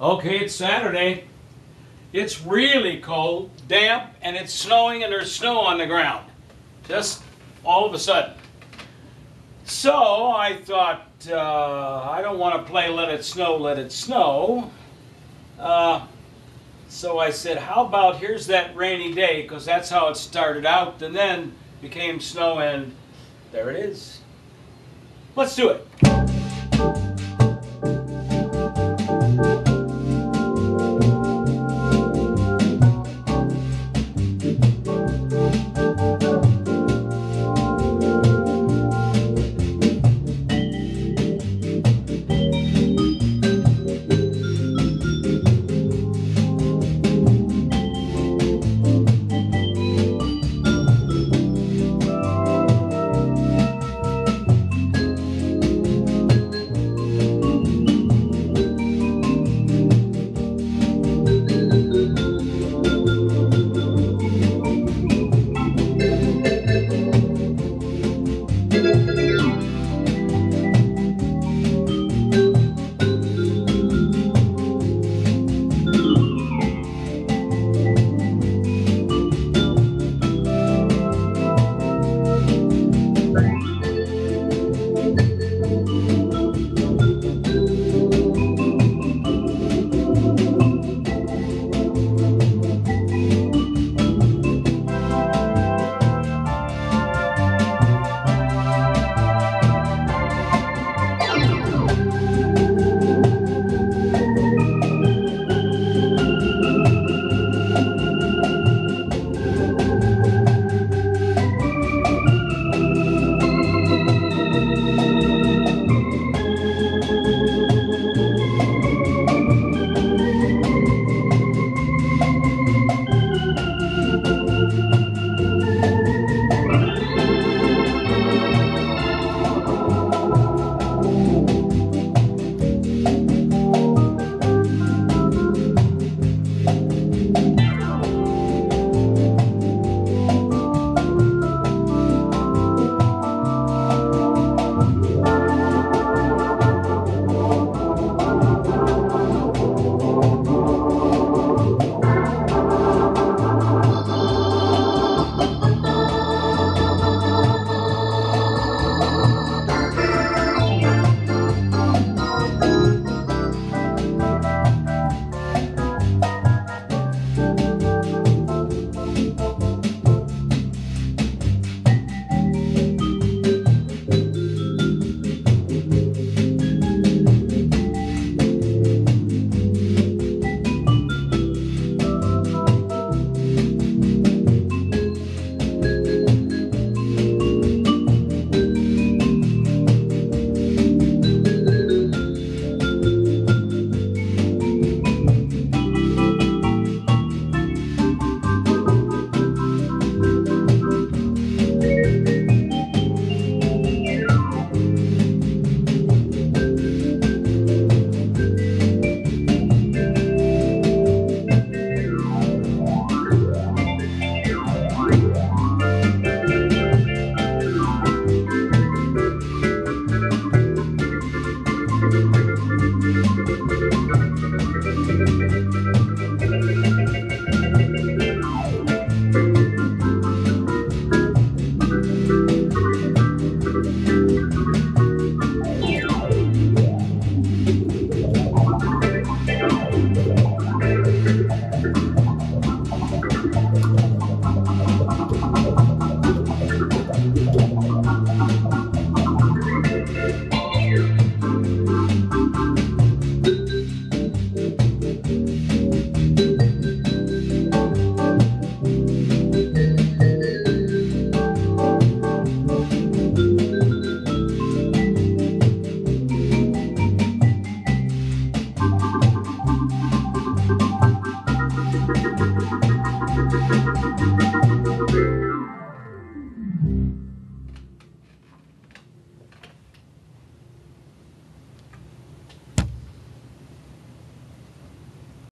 Okay, it's Saturday. It's really cold, damp, and it's snowing, and there's snow on the ground. Just all of a sudden. So I thought, uh, I don't want to play Let It Snow, Let It Snow. Uh, so I said, how about here's that rainy day, because that's how it started out, and then became snow, and there it is. Let's do it.